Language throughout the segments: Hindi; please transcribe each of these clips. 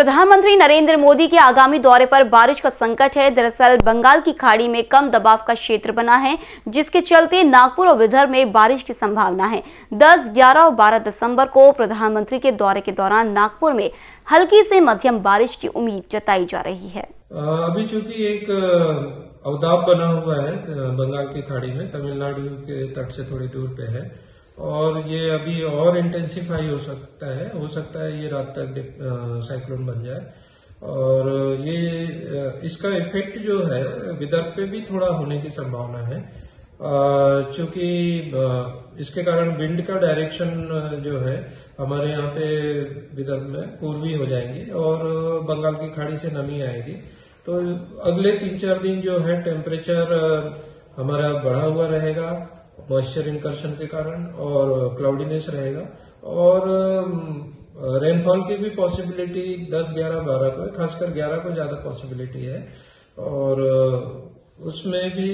प्रधानमंत्री नरेंद्र मोदी के आगामी दौरे पर बारिश का संकट है। दरअसल बंगाल की खाड़ी में कम दबाव का क्षेत्र बना है जिसके चलते नागपुर और विदर्भ में बारिश की संभावना है। 10, 11 और 12 दिसंबर को प्रधानमंत्री के दौरे के दौरान नागपुर में हल्की से मध्यम बारिश की उम्मीद जताई जा रही है। अभी चूँकि एक अवदाब बना हुआ है बंगाल की खाड़ी में तमिलनाडु के तट से थोड़ी दूर पे है। और ये अभी और इंटेंसिफाई हो सकता है, हो सकता है ये रात तक साइक्लोन बन जाए। और ये इसका इफ़ेक्ट जो है विदर्भ पे भी थोड़ा होने की संभावना है। चूँकि इसके कारण विंड का डायरेक्शन जो है, हमारे यहाँ पे विदर्भ में पूर्वी हो जाएँगे और बंगाल की खाड़ी से नमी आएगी। तो अगले तीन चार दिन जो है टेम्परेचर हमारा बढ़ा हुआ रहेगा। मॉइस्चर इनकर्शन के कारण और क्लाउडीनेस रहेगा। और रेनफॉल की भी पॉसिबिलिटी 10, 11, 12 को खासकर 11 को ज़्यादा पॉसिबिलिटी है। और उसमें भी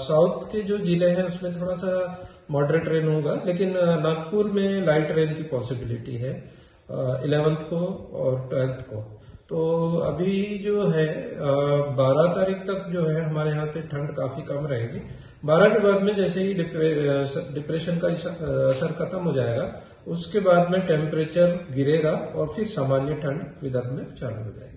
साउथ के जो ज़िले हैं उसमें थोड़ा सा मॉडरेट रेन होगा लेकिन नागपुर में लाइट रेन की पॉसिबिलिटी है इलेवेंथ को और ट्वेल्थ को। तो अभी जो है बारह तारीख तक जो है हमारे यहाँ पे ठंड काफ़ी कम रहेगी। बारह के बाद में जैसे ही डिप्रेशन का असर खत्म हो जाएगा, उसके बाद में टेम्परेचर गिरेगा और फिर सामान्य ठंड विदर्भ में चालू हो जाएगी।